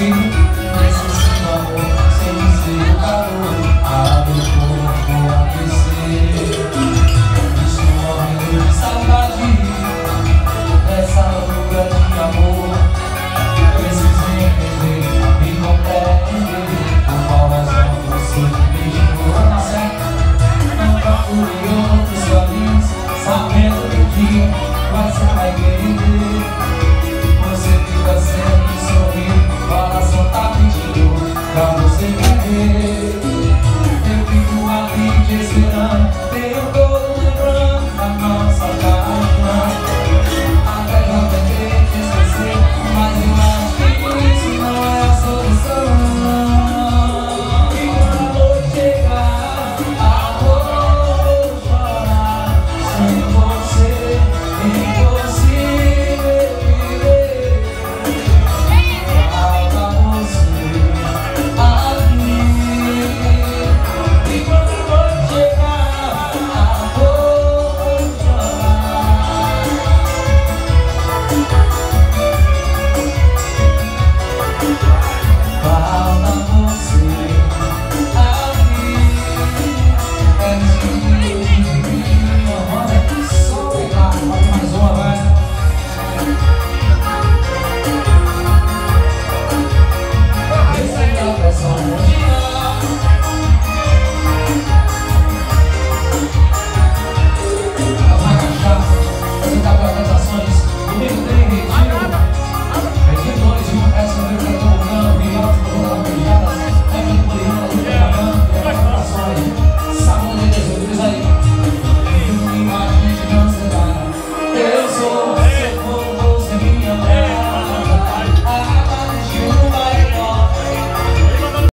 네. Yeah.